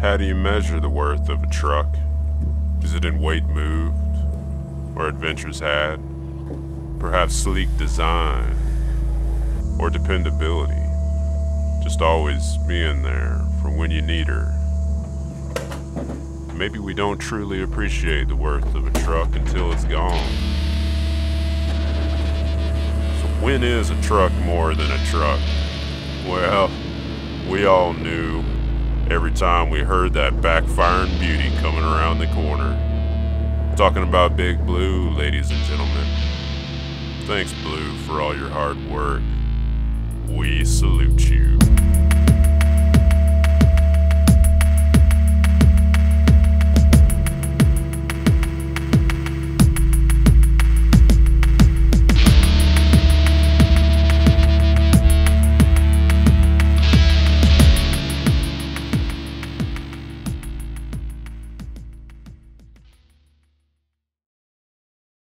How do you measure the worth of a truck? Is it in weight moved? Or adventures had? Perhaps sleek design? Or dependability? Just always being there for when you need her. Maybe we don't truly appreciate the worth of a truck until it's gone. So when is a truck more than a truck? Well, we all knew every time we heard that backfiring beauty coming around the corner. Talking about Big Blue, ladies and gentlemen. Thanks, Blue, for all your hard work. We salute you.